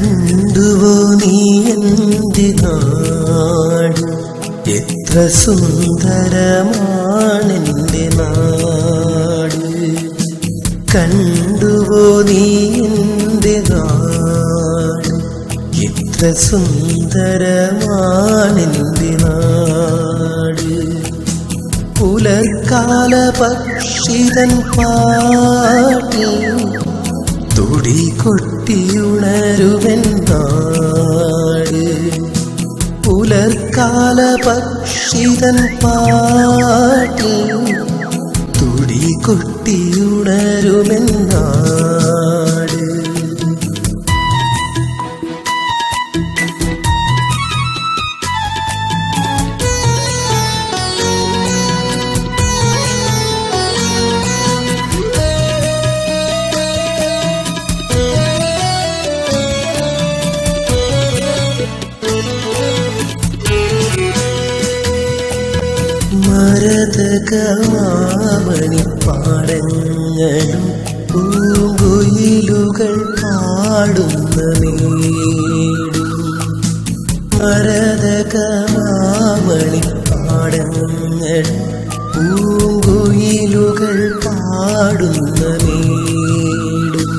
കണ്ടുവോ നീ എന്തിനാട് നാട്? എത്ര സുന്ദരമാണെന്റെ നാട്. കണ്ടുവോ നീ എന്തിനാട് നാട്? എത്ര സുന്ദരമാണെന്റെ നാട്. പുലർക്കാല പക്ഷിതൻ പാട്ട് തുടി കൊട്ടിയുണരുവൻ പുലർക്കാല പക്ഷിതൻ പാട്ടിൽ തുടി കൊട്ടിയുണരുവൻ മരതകമാമണിപ്പാടങ്ങളും പൂങ്കുയിലുകൾ പാടുന്ന നേടും ഭാരതകാവണി പാടങ്ങളും പൂങ്കുയിലുകൾ പാടുന്ന നേടും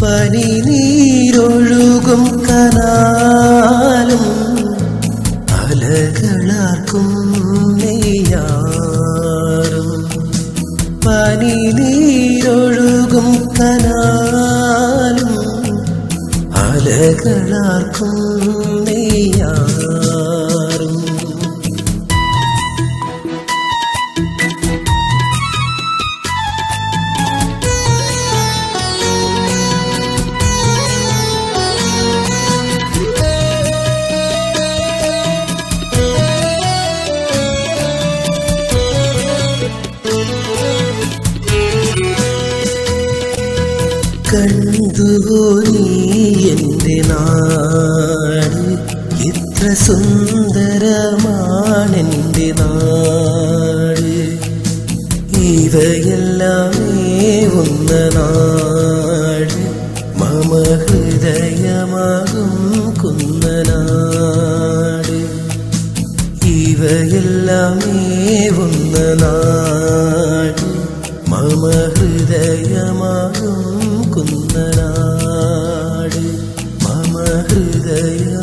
പനി നീരൊഴുകും കനാലും അലകളാർക്കും നെയ്യാറും പനിനീരൊഴുകും കനാലും അലകളാർക്കും നെയ്യാറും കണ്ടുവോ നീ എന്റെ നാട് എത്ര സുന്ദരമാണെന്റെ നാട് ഇവയെല്ലാമേ ഒന്ന നാട് മമ ഹൃദയമാകും കുന്നനാട്. ഇവയെല്ലാമേ ഒന്ന നാട് മമ ഹൃദയമാകും കുന്നനാട് മമഹൃദയ